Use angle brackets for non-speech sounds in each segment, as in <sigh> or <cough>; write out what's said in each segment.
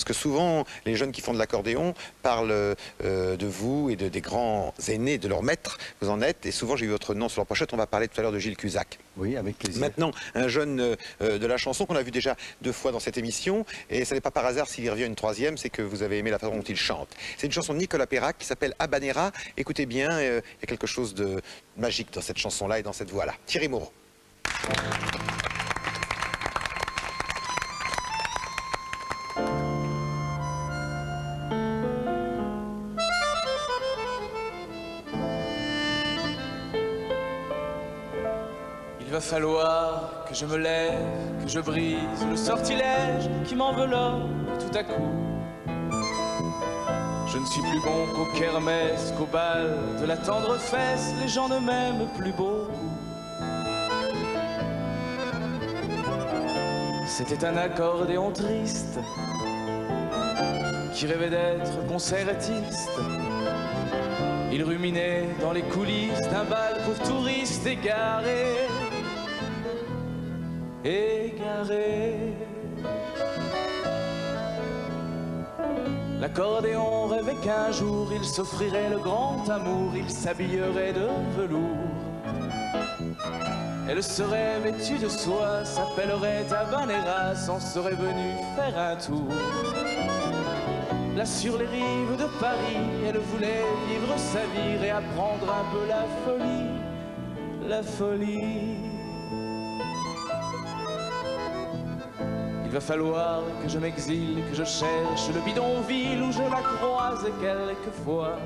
Parce que souvent, les jeunes qui font de l'accordéon parlent euh, de vous et de, des grands aînés, de leurs maîtres. Vous en êtes. Et souvent, j'ai vu votre nom sur la pochette. On va parler tout à l'heure de Gilles Cusack. Oui, avec plaisir. Maintenant, un jeune euh, de la chanson qu'on a vu déjà deux fois dans cette émission. Et ce n'est pas par hasard s'il revient une troisième, c'est que vous avez aimé la façon dont il chante. C'est une chanson de Nicolas Perrac qui s'appelle Habanera. Écoutez bien, euh, il y a quelque chose de magique dans cette chanson-là et dans cette voix-là. Thierry Moreau. Il va falloir que je me lève, que je brise le sortilège qui m'enveloppe tout à coup. Je ne suis plus bon qu'au kermesse, qu'au bal de la tendre fesse, les gens ne m'aiment plus beaucoup. C'était un accordéon triste qui rêvait d'être concertiste. Il ruminait dans les coulisses d'un bal pour touristes égarés. Égarés. L'accordéon rêvait qu'un jour il s'offrirait le grand amour, il s'habillerait de velours. Elle serait vêtue de soie, s'appellerait Habanera, s'en serait venue faire un tour. Là sur les rives de Paris, elle voulait vivre sa vie, réapprendre un peu la folie, la folie. Il va falloir que je m'exile, que je cherche le bidonville où je la croise quelquefois.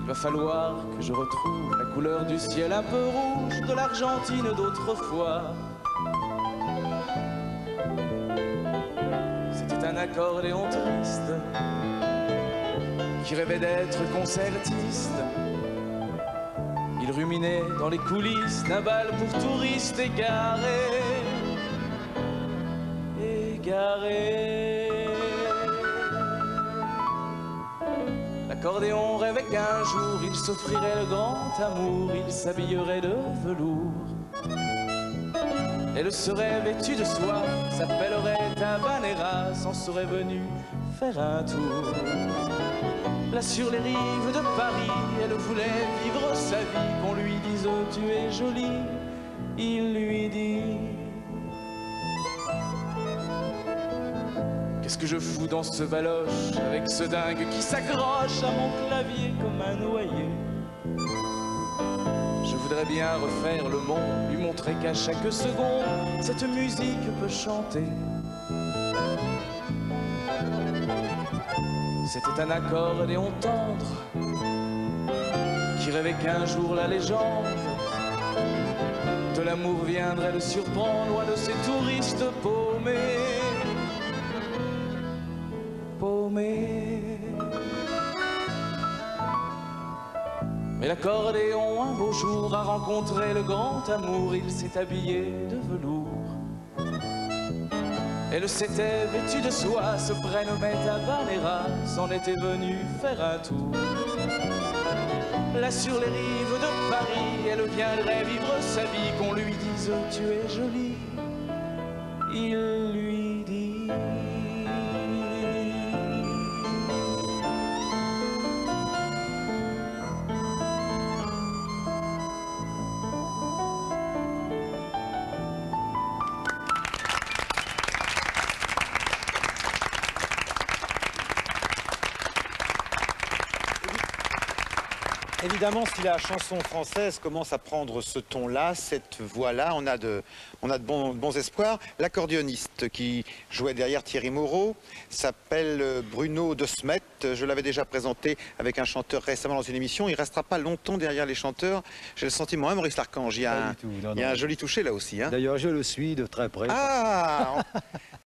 Il va falloir que je retrouve la couleur du ciel un peu rouge de l'Argentine d'autrefois. C'était un accordéon triste qui rêvait d'être concertiste. Il ruminait dans les coulisses d'un bal pour touristes égarés. L'accordéon rêvait qu'un jour il s'offrirait le grand amour, il s'habillerait de velours. Elle serait vêtue de soie, s'appellerait Habanera, s'en serait venue faire un tour. Là sur les rives de Paris, elle voulait vivre sa vie, qu'on lui dise tu es jolie. Il lui dit Qu'est-ce que je fous dans ce valoche avec ce dingue qui s'accroche à mon clavier comme un noyer? Je voudrais bien refaire le monde, lui montrer qu'à chaque seconde, cette musique peut chanter. C'était un accordéon tendre qui rêvait qu'un jour la légende de l'amour viendrait le surprendre loin de ces touristes. Paumés. Mais l'accordéon un beau jour a rencontré le grand amour, il s'est habillé de velours. Elle s'était vêtue de soie, se prénommait Habanera, s'en était venue faire un tour. Là sur les rives de Paris, elle viendrait vivre sa vie, qu'on lui dise tu es jolie. Il lui dit. Évidemment, si la chanson française commence à prendre ce ton-là, cette voix-là, on a de, on a de bons, bons espoirs. L'accordéoniste qui jouait derrière Thierry Moreau s'appelle euh, Bruno De Smet. Je l'avais déjà présenté avec un chanteur récemment dans une émission. Il ne restera pas longtemps derrière les chanteurs. J'ai le sentiment, hein, Maurice Larchange, il y a, un, du tout, non, il y a un joli toucher là aussi. hein. D'ailleurs, je le suis de très près. Ah <laughs>